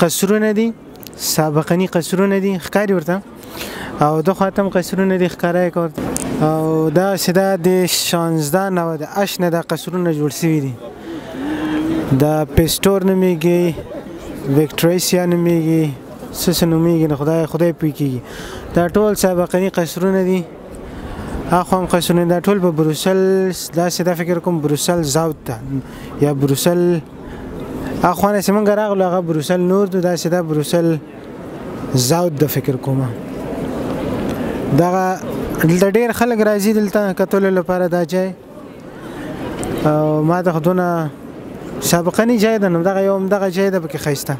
قصرونه دي سابقني قصرونه دي ښکاری ورته او د خاتم قصرونه دي ښکارای کور او دا سدا د 16 نو د اشنه د قصرونه جوړ شوی دي دا پیسټور نومیږي وکټریسیا نومیږي سس نومیږي نه خدای خدای پوي کیږي دا ټول سابقني قصرونه دي اخو هم قصرونه دا ټول په بروسل دا سدا فکر کوم بروسل زاوت یا بروسل اخوانه چې مونږ راغلو هغه بروسل نور ته دا چې دا بروسل زاود د فکر کومه دا دلته ډیر خلک راځي دلته کتل لپاره دا چای او ما ته خدونه سابقه نه چای ده نو دغه یو دغه چای ده پکې خسته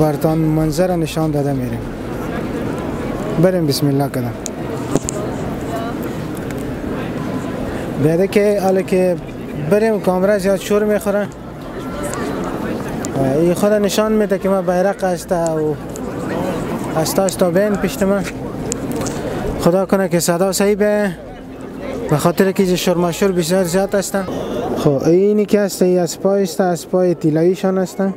برتان منظر نشان داده میریم بریم بسم الله کردم بیاده که حالا که بریم کامرا زیاد شور میخوره ای خود نشان میده که ما بیرق هسته و هستاش تا بین پیشت من خدا کنه که صدا صحیح به به خاطر که شرماشور بسیار زیاد هستن خب اینی که هست ای اسپای است اسپای تیلاییشان هستن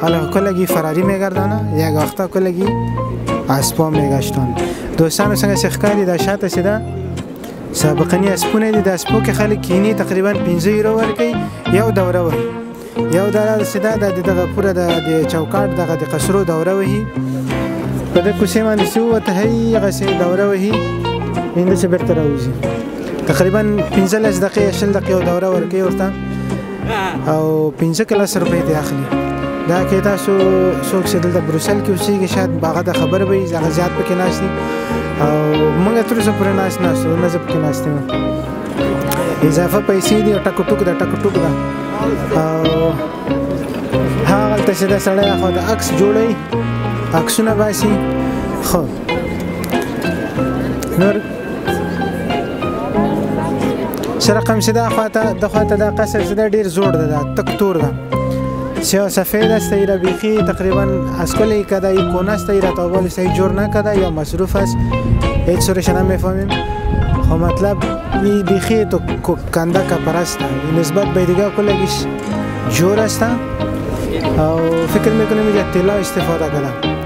حالا کلگی فراری میگردانه یک وقتا کلگی اسبا میگشتان دوستان سنگ سخکاری در شات سیده سابقنی اسپونه دی دست پو که خلق کینی تقریبا 15 یورو ورکی یو دوره وی یو دوره سیده د دغه پوره د چوکاټ دغه د قصرو دوره وی په دې کوسې باندې سو وته هي غسه دوره وی اند څه برته راوځي تقریبا 15 دقیقې 20 دقیقې دوره ورکی ورته او 15 کلاس روپۍ ته اخلي دا کې تاسو څوک چې دلته بروسل کې اوسېږي شاید هغه د خبر وي هغه زیات پکې ناست دي او موږ تر اوسه پورې ناست نه شو نه زه پکې ناست یم اضافه پیسې دي او ټکو ټوک ده ټکو ټوک ده او هغلته چې دا سړی خو د عکس جوړوي عکسونه باسي خو نور سره قمشه دا خواته د خواته دا قصر چې دا ډیر زوړ ده دا تک تور ده سیاه سفید است ایرا بیخی تقریبا از کل ای کده ای کون است ایرا تا بالی سهی جور نکده یا مصروف است هیچ سورش نمیفهمیم خو مطلب ای بیخی تو کنده کپر است نسبت به دیگه کلگیش جور است او فکر میکنم اینجا طلا استفاده کردم